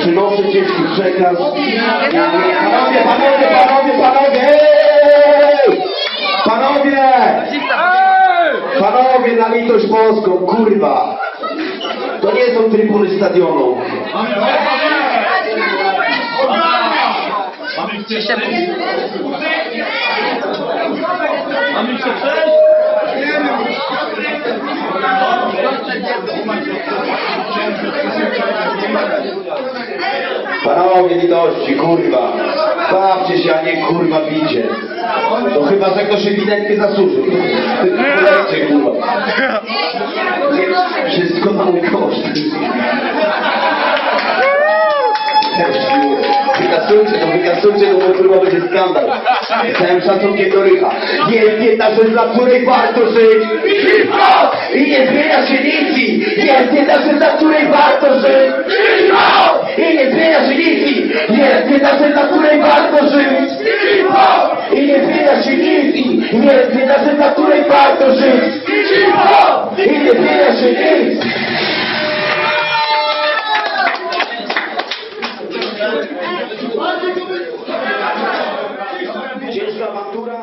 Przynoszę ciężki przekaz. Panowie, panowie, panowie, panowie! Panowie! Panowie, na litość boską, kurwa! To nie są trybuny stadionu. Mamy jeszcze przejść? Panowie, litości, kurwa! Bawcie się, a nie kurwa bicie. To chyba, że ktoś ewidentnie zasłużył. Polecie, kurwa. Wszystko na mój koszt. Wykasujcie to, wykasujcie to, bo kurwa będzie skandal. Całym szacunkiem do Rycha. Jest jedna rzecz, dla której warto żyć. Hip-hop! I nie zmienia się nic. Jest jedna rzecz, dla której warto żyć religii jest się dla której warto żyć. I nie zmienia się nic i jest się dla której warto żyć. I nie zmienia się nic. Ciężka matura.